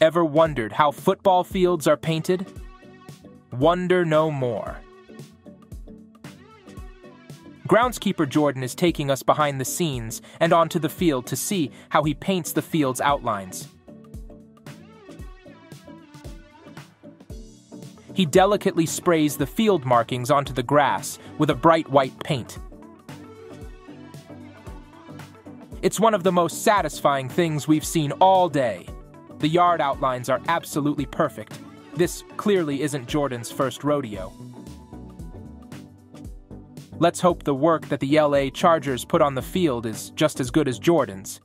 Ever wondered how football fields are painted? Wonder no more. Groundskeeper Jordan is taking us behind the scenes and onto the field to see how he paints the field's outlines. He delicately sprays the field markings onto the grass with a bright white paint. It's one of the most satisfying things we've seen all day. The yard outlines are absolutely perfect. This clearly isn't Jordan's first rodeo. Let's hope the work that the LA Chargers put on the field is just as good as Jordan's.